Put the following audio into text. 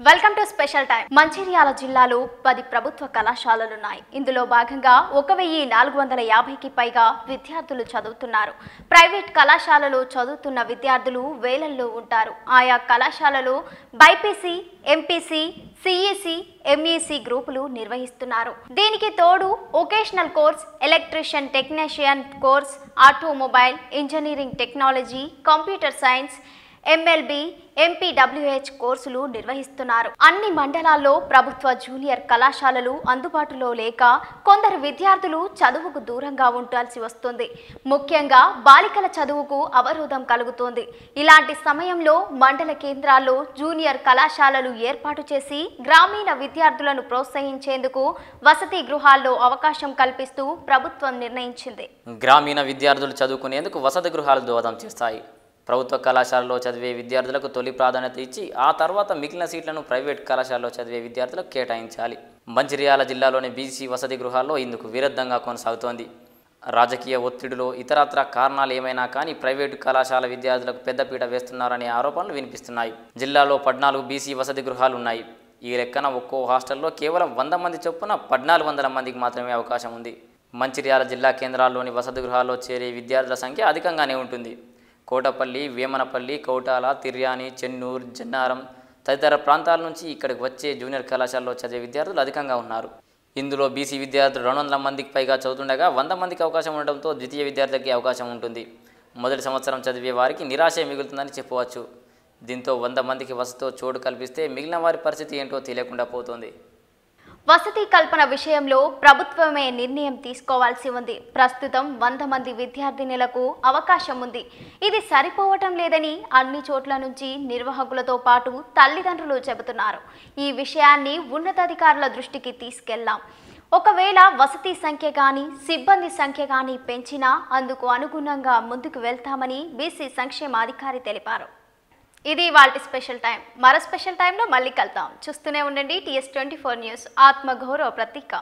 Welcome to special time Mancherial జిల్లాలో పది ప్రభుత్వ కళాశాలలున్నాయి. ఇందులో భాగంగా ఒక వెయ్యి నాలుగు వందల యాభైకి పైగా విద్యార్థులు చదువుతున్నారు. ప్రైవేట్ కళాశాలలో చదువుతున్న విద్యార్థులు వేలల్లో ఉంటారు. ఆయా కళాశాలలో బైపీసీ ఎంపీసీ సిఈసి ఎంఈసి గ్రూపులు నిర్వహిస్తున్నారు. దీనికి తోడు vocational course electrician technician course automobile engineering technology computer science MLB MPWH కోర్సులు నిర్వహిస్తున్నారు. అన్ని మండలాల్లో ప్రభుత్వ జూనియర్ కళాశాలలు అందుబాటులో లేక కొందరు విద్యార్థులు చదువుకు దూరంగా ఉండాల్సి వస్తుంది. ముఖ్యంగా బాలికల చదువుకు అవరోధం కలుగుతోంది. ఇలాంటి సమయంలో మండల కేంద్రాల్లో జూనియర్ కళాశాలలు ఏర్పాటు చేసి గ్రామీణ విద్యార్థులను ప్రోత్సహించేందుకు వసతి గృహాల్లో అవకాశం కల్పిస్తూ ప్రభుత్వం నిర్ణయించింది. గ్రామీణ విద్యార్థులు చదువుకునేందుకు వసతి గృహాలు దోహదం చేస్తాయి. ప్రభుత్వ కళాశాలలో చదివే విద్యార్థులకు తొలి ప్రాధాన్యత ఇచ్చి ఆ తర్వాత మిగిలిన సీట్లను ప్రైవేట్ కళాశాలలో చదివే విద్యార్థులకు కేటాయించాలి. మంచిర్యాల జిల్లాలోని బీసీ వసతి గృహాల్లో ఇందుకు విరుద్ధంగా కొనసాగుతోంది. రాజకీయ ఒత్తిడిలో ఇతరత్ర కారణాలు ఏమైనా కానీ ప్రైవేటు కళాశాల విద్యార్థులకు పెద్దపీట వేస్తున్నారనే ఆరోపణలు వినిపిస్తున్నాయి. జిల్లాలో పద్నాలుగు బీసీ వసతి గృహాలు ఉన్నాయి. ఈ లెక్కన ఒక్కో హాస్టల్లో కేవలం వంద మంది చొప్పున పద్నాలుగు వందల మందికి మాత్రమే అవకాశం ఉంది. మంచిర్యాల జిల్లా కేంద్రాల్లోని వసతి గృహాల్లో చేరే విద్యార్థుల సంఖ్య అధికంగానే ఉంటుంది. కోటపల్లి వేమనపల్లి కౌటాల తిర్యాని చెన్నూరు జన్నారం తదితర ప్రాంతాల నుంచి ఇక్కడికి వచ్చే జూనియర్ కళాశాలలో చదివే విద్యార్థులు అధికంగా ఉన్నారు. ఇందులో బీసీ విద్యార్థులు రెండు వందల మందికి పైగా చదువుతుండగా వంద మందికి అవకాశం ఉండడంతో ద్వితీయ విద్యార్థికి అవకాశం ఉంటుంది. మొదటి సంవత్సరం చదివే వారికి నిరాశే మిగులుతుందని చెప్పవచ్చు. దీంతో వంద మందికి వసతితో చోటు కల్పిస్తే మిగిలిన వారి పరిస్థితి ఏంటో తెలియకుండా పోతుంది. వసతి కల్పన విషయంలో ప్రభుత్వమే నిర్ణయం తీసుకోవాల్సి ఉంది. ప్రస్తుతం వంద మంది విద్యార్థినులకు అవకాశం ఉంది. ఇది సరిపోవటం లేదని అన్ని చోట్ల నుంచి నిర్వాహకులతో పాటు తల్లిదండ్రులు చెబుతున్నారు. ఈ విషయాన్ని ఉన్నతాధికారుల దృష్టికి తీసుకెళ్ళాం ఒకవేళ వసతి సంఖ్య కానీ సిబ్బంది సంఖ్య కానీ పెంచినా అందుకు అనుగుణంగా ముందుకు వెళ్తామని బీసీ సంక్షేమాధికారి తెలిపారు. ఇది వాళ్ళ స్పెషల్ టైం. మరో స్పెషల్ టైంలో మళ్ళీ కలుద్దాం. చూస్తూనే ఉండండి టీఎస్ ట్వంటీ ఫోర్ న్యూస్. ఆత్మగౌరవ ప్రతీక.